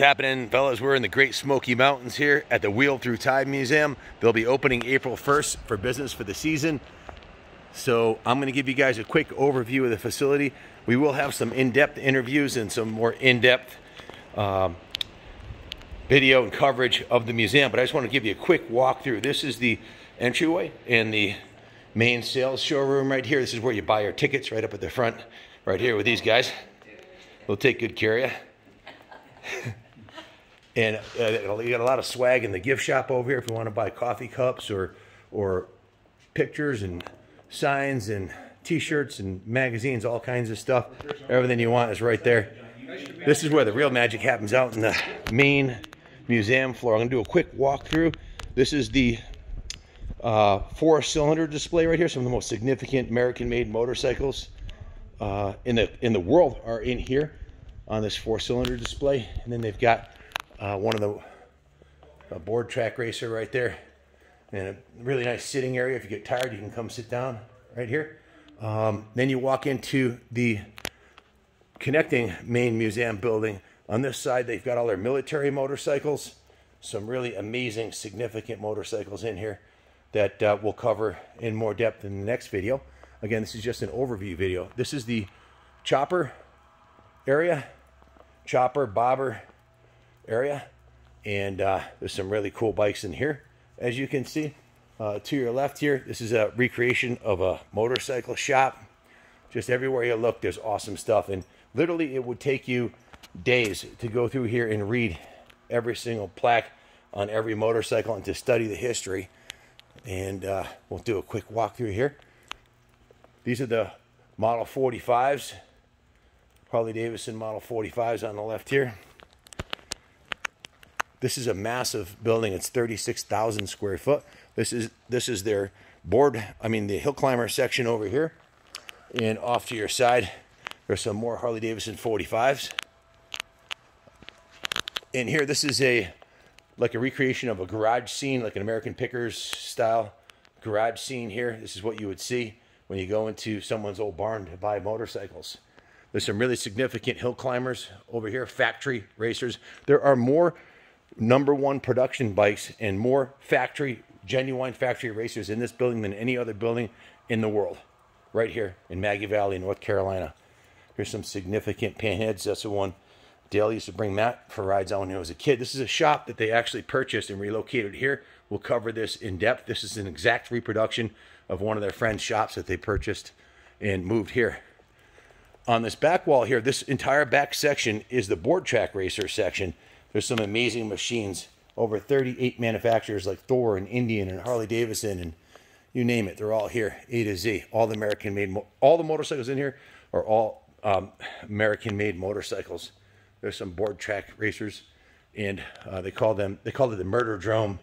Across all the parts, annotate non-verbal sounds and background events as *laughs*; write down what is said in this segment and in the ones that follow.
happening fellas we're in the great smoky mountains here at the wheel through time museum. They'll be opening april 1st for business for the season. So i'm going to give you guys a quick overview of the facility. We will have some in-depth interviews and some more in-depth um, video and coverage of the museum but i just want to give you a quick walkthrough. This is the entryway and the main sales showroom right here. This is where you buy your tickets right up at the front right here with these guys. They'll take good care of you *laughs* And uh, you got a lot of swag in the gift shop over here if you want to buy coffee cups or or pictures and signs and t-shirts and magazines, all kinds of stuff. Everything you want is right there. This is where the real magic happens out in the main museum floor. I'm going to do a quick walkthrough. This is the uh, four-cylinder display right here. Some of the most significant American-made motorcycles uh, in the in the world are in here on this four-cylinder display. And then they've got uh, one of the board track racer right there. And a really nice sitting area. If you get tired you can come sit down right here. Um, then you walk into the connecting main museum building. On this side they've got all their military motorcycles. Some really amazing significant motorcycles in here that uh, we'll cover in more depth in the next video. Again this is just an overview video. This is the chopper area. Chopper bobber area. And uh, there's some really cool bikes in here, as you can see. Uh, to your left here, this is a recreation of a motorcycle shop. Just everywhere you look, there's awesome stuff. And literally, it would take you days to go through here and read every single plaque on every motorcycle and to study the history. And uh, we'll do a quick walkthrough here. These are the Model 45s, Harley Davidson Model 45s on the left here. This is a massive building. It's 36,000 square foot. This is this is their board. I mean the hill climber section over here, and off to your side, there's some more Harley Davidson 45s. And here, this is a like a recreation of a garage scene, like an American Pickers style garage scene here. This is what you would see when you go into someone's old barn to buy motorcycles. There's some really significant hill climbers over here, factory racers. There are more number one production bikes and more factory, genuine factory racers in this building than any other building in the world. Right here in Maggie Valley, North Carolina. Here's some significant panheads. That's the one Dale used to bring Matt for rides on when he was a kid. This is a shop that they actually purchased and relocated here. We'll cover this in depth. This is an exact reproduction of one of their friends' shops that they purchased and moved here. On this back wall here, this entire back section is the board track racer section. There's some amazing machines. Over 38 manufacturers like Thor and Indian and Harley Davidson and you name it. They're all here, A to Z. All the American made, all the motorcycles in here are all um, American made motorcycles. There's some board track racers, and uh, they call them they called it the Murder Drome,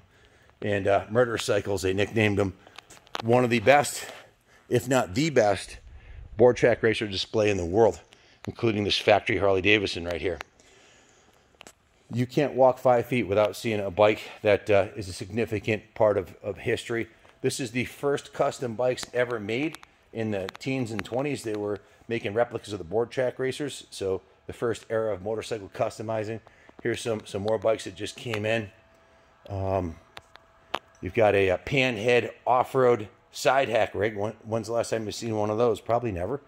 and uh, Murder Cycles. They nicknamed them one of the best, if not the best, board track racer display in the world, including this factory Harley Davidson right here you can't walk five feet without seeing a bike that uh, is a significant part of, of history. This is the first custom bikes ever made in the teens and 20s. They were making replicas of the board track racers. So the first era of motorcycle customizing. Here's some, some more bikes that just came in. Um, you've got a, a panhead off-road side hack rig. When, when's the last time you've seen one of those? Probably never.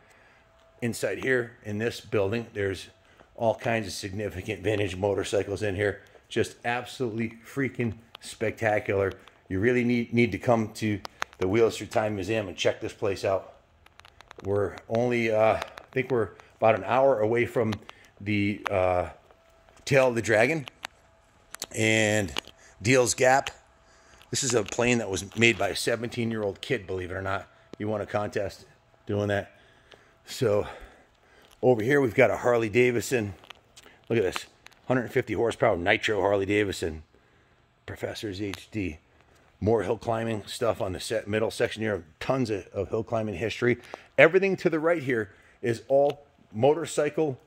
Inside here in this building, there's all kinds of significant vintage motorcycles in here. Just absolutely freaking spectacular. You really need, need to come to the Wheels Through Time Museum and check this place out. We're only, uh, I think we're about an hour away from the uh, Tail of the Dragon and Deals Gap. This is a plane that was made by a 17 year old kid, believe it or not. You won a contest doing that. So over here, we've got a Harley Davidson. Look at this 150 horsepower Nitro Harley Davidson. Professor's HD. More hill climbing stuff on the set, middle section here. Tons of, of hill climbing history. Everything to the right here is all motorcycle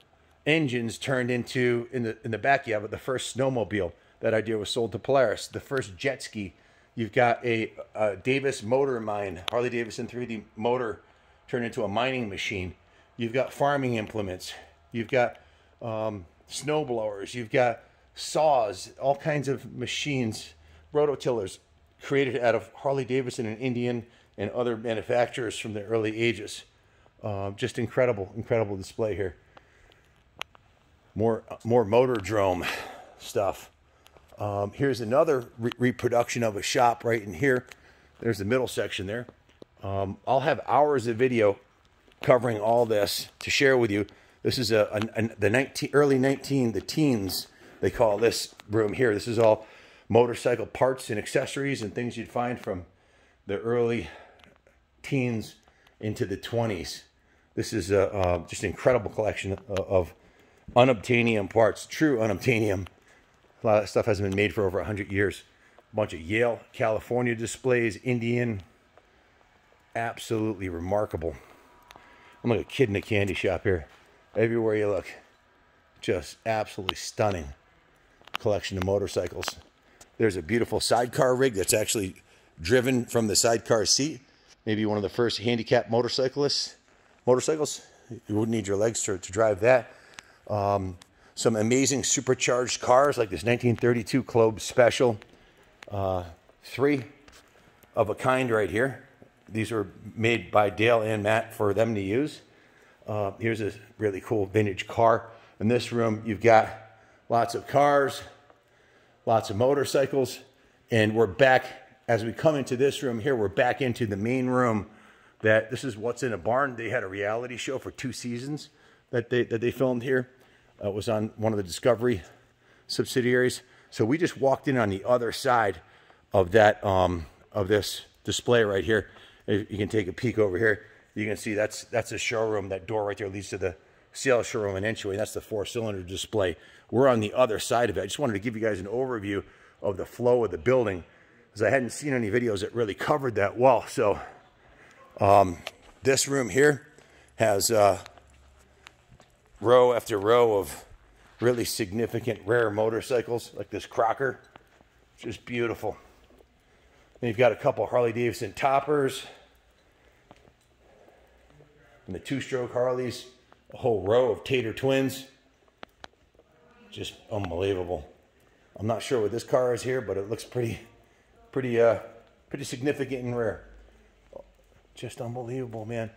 engines turned into in the in the back you have the first snowmobile that idea was sold to polaris the first jet ski you've got a, a davis motor mine harley davidson 3d motor turned into a mining machine You've got farming implements. You've got um, snow blowers. You've got saws, all kinds of machines, rototillers created out of Harley Davidson and Indian and other manufacturers from the early ages. Uh, just incredible, incredible display here. More, more Motordrome stuff. Um, here's another re reproduction of a shop right in here. There's the middle section there. Um, I'll have hours of video covering all this to share with you. This is a, a, a the 19, early 19, the teens, they call this room here. This is all motorcycle parts and accessories and things you'd find from the early teens into the 20s. This is a, just an incredible collection of, of unobtainium parts, true unobtainium. A lot of stuff hasn't been made for over 100 years. A bunch of Yale, California displays, Indian. Absolutely remarkable. I'm like a kid in a candy shop here. Everywhere you look. Just absolutely stunning collection of motorcycles. There's a beautiful sidecar rig that's actually driven from the sidecar seat. Maybe one of the first handicapped motorcyclists, motorcycles. You wouldn't need your legs to, to drive that. Um, some amazing supercharged cars like this 1932 Club Special. Uh, three of a kind right here. These were made by Dale and Matt for them to use. Uh, here's a really cool vintage car. In this room, you've got lots of cars, lots of motorcycles, and we're back, as we come into this room here, we're back into the main room that this is what's in a barn. They had a reality show for two seasons that they, that they filmed here. Uh, it was on one of the Discovery subsidiaries. So we just walked in on the other side of that, um, of this display right here. You can take a peek over here. You can see that's, that's a showroom. That door right there leads to the sales showroom and entryway. That's the four cylinder display. We're on the other side of it. I just wanted to give you guys an overview of the flow of the building because I hadn't seen any videos that really covered that well. So um, this room here has uh, row after row of really significant rare motorcycles like this Crocker. Just beautiful. And you've got a couple Harley Davidson toppers and the two-stroke Harleys, a whole row of Tater twins. Just unbelievable. I'm not sure what this car is here, but it looks pretty, pretty, uh, pretty significant and rare. Just unbelievable, man.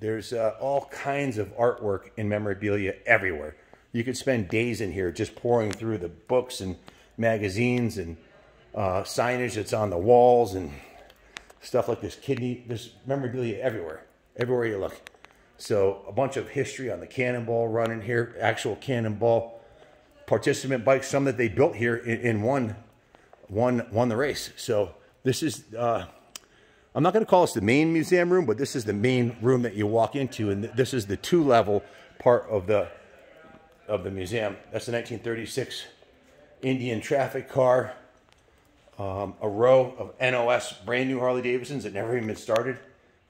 There's uh, all kinds of artwork and memorabilia everywhere. You could spend days in here just pouring through the books and magazines and uh, signage that's on the walls and stuff like this. Kidney, there's memorabilia everywhere, everywhere you look. So a bunch of history on the Cannonball running here, actual Cannonball participant bikes, some that they built here in, in one, one, won the race. So this is, uh, I'm not going to call this the main museum room, but this is the main room that you walk into, and this is the two-level part of the of the museum. That's the 1936 Indian traffic car. Um, a row of NOS brand new Harley Davidsons that never even started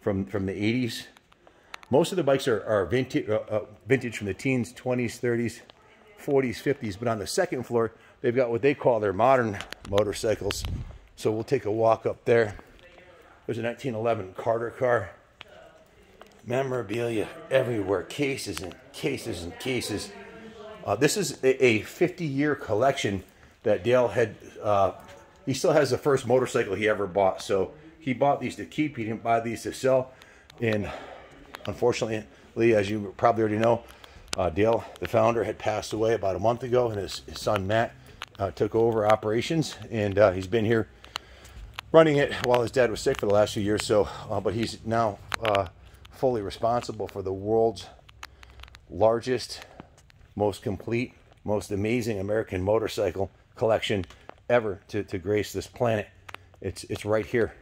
from from the 80s. Most of the bikes are, are vintage, uh, uh, vintage from the teens, 20s, 30s, 40s, 50s. But on the second floor, they've got what they call their modern motorcycles. So we'll take a walk up there. There's a 1911 Cartercar. Memorabilia everywhere, cases and cases and cases. Uh, this is a 50-year collection that Dale had. Uh, he still has the first motorcycle he ever bought. So he bought these to keep. He didn't buy these to sell. And unfortunately, as you probably already know, uh, Dale, the founder, had passed away about a month ago, and his, his son Matt uh, took over operations, and uh, he's been here running it while his dad was sick for the last few years. So, uh, but he's now uh, fully responsible for the world's largest, most complete, most amazing American motorcycle collection ever to, to grace this planet. It's it's right here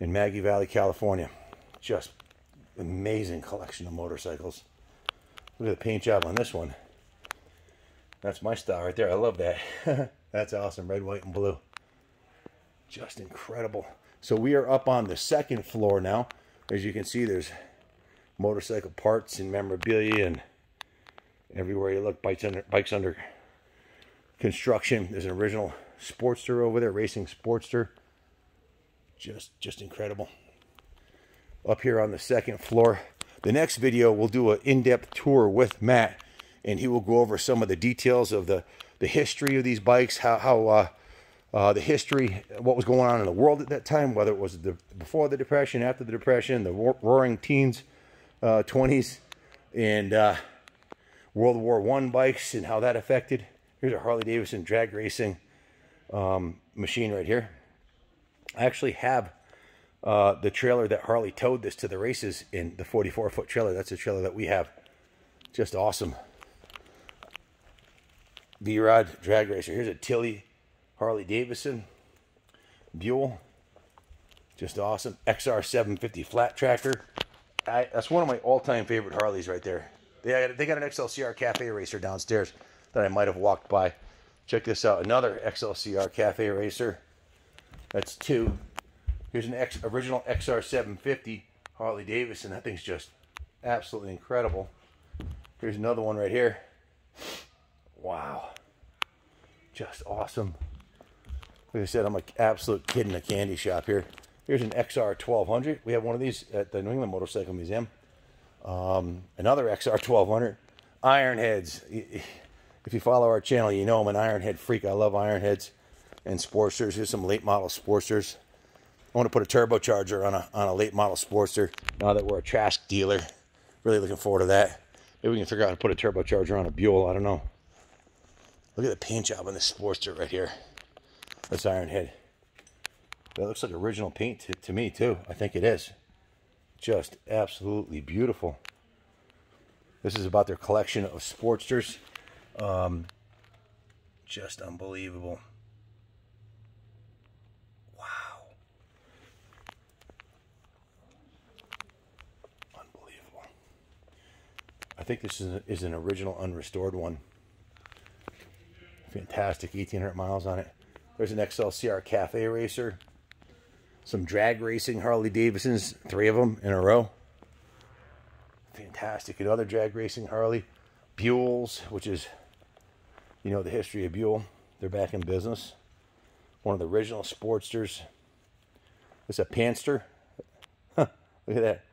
in Maggie Valley, California. Just amazing collection of motorcycles. Look at the paint job on this one. That's my style right there. I love that. *laughs* That's awesome. Red, white, and blue. Just incredible. So we are up on the second floor now. As you can see, there's motorcycle parts and memorabilia and everywhere you look, bikes under, bikes under construction. There's an original Sportster over there, racing Sportster. Just, just incredible. Up here on the second floor. The next video, we'll do an in-depth tour with Matt, and he will go over some of the details of the the history of these bikes, how, how uh, uh, the history, what was going on in the world at that time, whether it was the, before the Depression, after the Depression, the roaring teens, uh, 20s, and uh, World War One bikes and how that affected. Here's a Harley Davidson drag racing um, machine right here. I actually have uh, the trailer that Harley towed this to the races in the 44 foot trailer. That's a trailer that we have. Just awesome. V-Rod drag racer. Here's a Tilly Harley Davidson Buell. Just awesome. XR750 flat tracker. I, that's one of my all-time favorite Harleys right there. They they got an XLCR Cafe racer downstairs that I might have walked by. Check this out. Another XLCR Cafe racer. That's two. Here's an X, original XR750 Harley Davidson. That thing's just absolutely incredible. Here's another one right here. Wow. Just awesome. Like I said, I'm an absolute kid in a candy shop here. Here's an XR1200. We have one of these at the New England Motorcycle Museum. Um, another XR1200. Ironheads. If you follow our channel, you know I'm an Ironhead freak. I love Ironheads and Sportsters. Here's some late model Sportsters. I want to put a turbocharger on a, on a late model Sportster now that we're a Trask dealer. Really looking forward to that. Maybe we can figure out how to put a turbocharger on a Buell. I don't know. Look at the paint job on this Sportster right here. That's Ironhead. That looks like original paint to, to me too. I think it is. Just absolutely beautiful. This is about their collection of Sportsters. Um, just unbelievable. Wow. Unbelievable. I think this is, a, is an original unrestored one. Fantastic, 1,800 miles on it. There's an XLCR Cafe Racer. Some drag racing Harley Davidsons, three of them in a row. Fantastic. Another drag racing Harley. Buells, which is, you know, the history of Buell. They're back in business. One of the original Sportsters. It's a Panster. Huh, *laughs* look at that.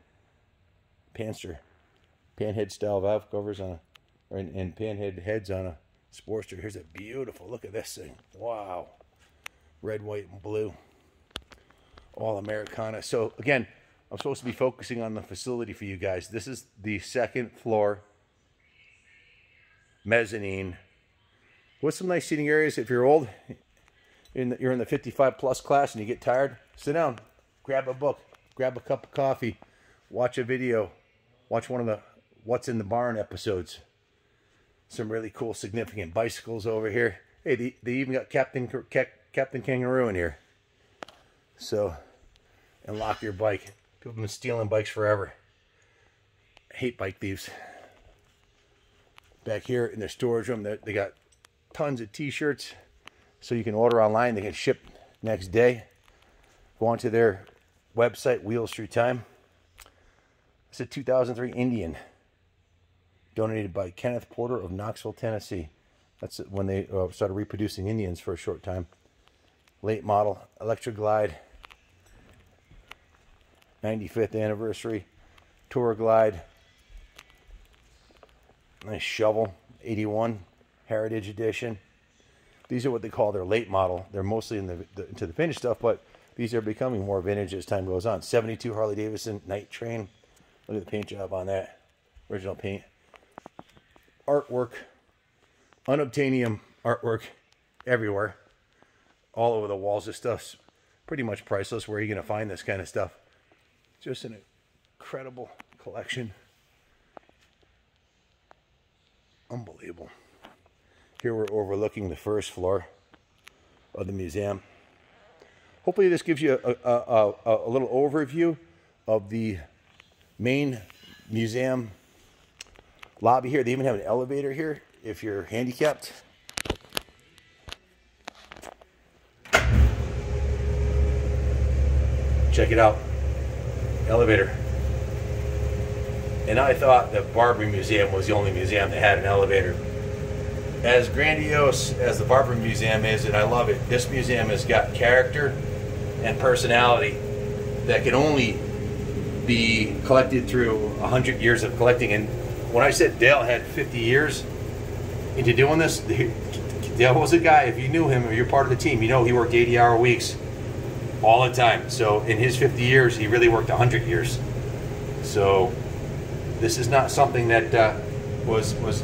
Panster. Panhead style valve covers on a, in, and panhead heads on a Sportster. Here's a beautiful, look at this thing. Wow red, white, and blue. All Americana. So again, I'm supposed to be focusing on the facility for you guys. This is the second floor mezzanine with some nice seating areas. If you're old, in the, you're in the 55 plus class and you get tired, sit down, grab a book, grab a cup of coffee, watch a video, watch one of the What's in the Barn episodes. Some really cool, significant bicycles over here. Hey, they, they even got Captain Captain Kangaroo in here. So, and lock your bike. People have been stealing bikes forever. I hate bike thieves. Back here in their storage room, they got tons of t-shirts. So you can order online. They get shipped next day. Go onto their website, Wheels Through Time. It's a 2003 Indian. Donated by Kenneth Porter of Knoxville, Tennessee. That's when they uh, started reproducing Indians for a short time. Late model Electra Glide 95th anniversary. Tour Glide nice shovel 81 Heritage Edition. These are what they call their late model. They're mostly in the, the into the vintage stuff but these are becoming more vintage as time goes on. 72 Harley Davidson Night Train. Look at the paint job on that. Original paint artwork unobtainium artwork everywhere all over the walls. This stuff's pretty much priceless. Where are you going to find this kind of stuff? Just an incredible collection. Unbelievable. Here we're overlooking the first floor of the museum. Hopefully this gives you a, a, a, a little overview of the main museum lobby here. They even have an elevator here if you're handicapped. Check it out. Elevator. And I thought the Barber Museum was the only museum that had an elevator. As grandiose as the Barber Museum is, and I love it, this museum has got character and personality that can only be collected through 100 years of collecting. And when I said Dale had 50 years into doing this, *laughs* Dale was a guy, if you knew him or you're part of the team, you know he worked 80 hour weeks all the time. So in his 50 years, he really worked 100 years. So this is not something that uh, was was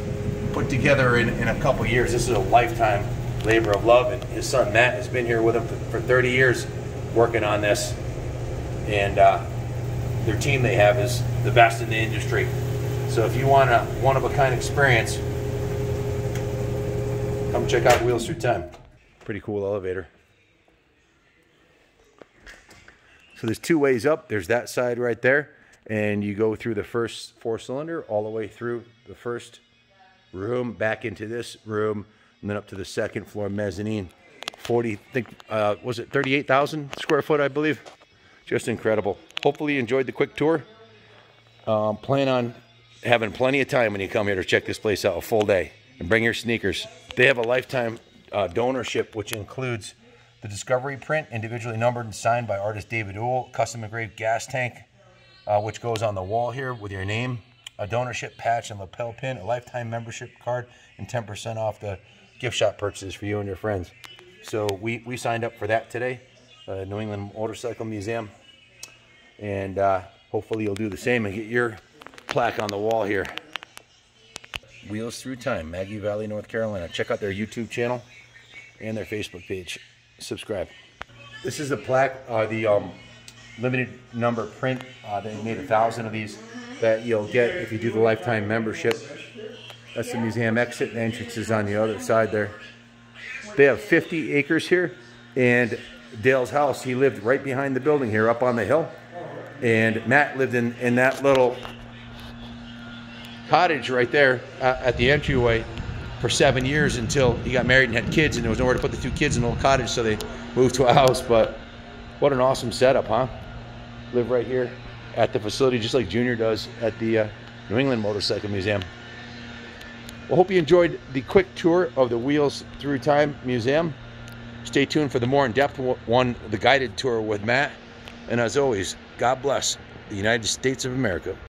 put together in, in a couple years. This is a lifetime labor of love. And his son Matt has been here with him for, for 30 years working on this. And uh, their team they have is the best in the industry. So if you want a one of a kind experience, come check out Wheels Through Time. Pretty cool elevator. So there's two ways up. There's that side right there. And you go through the first four cylinder all the way through the first room, back into this room, and then up to the second floor mezzanine. 40, think, uh, was it 38,000 square foot, I believe? Just incredible. Hopefully you enjoyed the quick tour. Um, plan on having plenty of time when you come here to check this place out a full day and bring your sneakers. They have a lifetime uh, donorship, which includes the Discovery print, individually numbered and signed by artist David Uhl, custom engraved gas tank, uh, which goes on the wall here with your name, a donorship patch and lapel pin, a lifetime membership card, and 10% off the gift shop purchases for you and your friends. So we, we signed up for that today, uh, New England Motorcycle Museum. And uh, hopefully you'll do the same and get your plaque on the wall here. Wheels Through Time, Maggie Valley, North Carolina. Check out their YouTube channel and their Facebook page. Subscribe. This is the plaque, uh, the um, limited number print. Uh, they made a thousand of these that you'll get if you do the lifetime membership. That's the museum exit and entrance is on the other side there. They have 50 acres here and Dale's house, he lived right behind the building here up on the hill. And Matt lived in, in that little cottage right there uh, at the entryway for seven years until he got married and had kids and there was nowhere to put the two kids in the little cottage so they moved to a house. But what an awesome setup, huh? Live right here at the facility just like Junior does at the uh, New England Motorcycle Museum. Well, hope you enjoyed the quick tour of the Wheels Through Time Museum. Stay tuned for the more in-depth one, the guided tour with Matt. And as always, God bless the United States of America.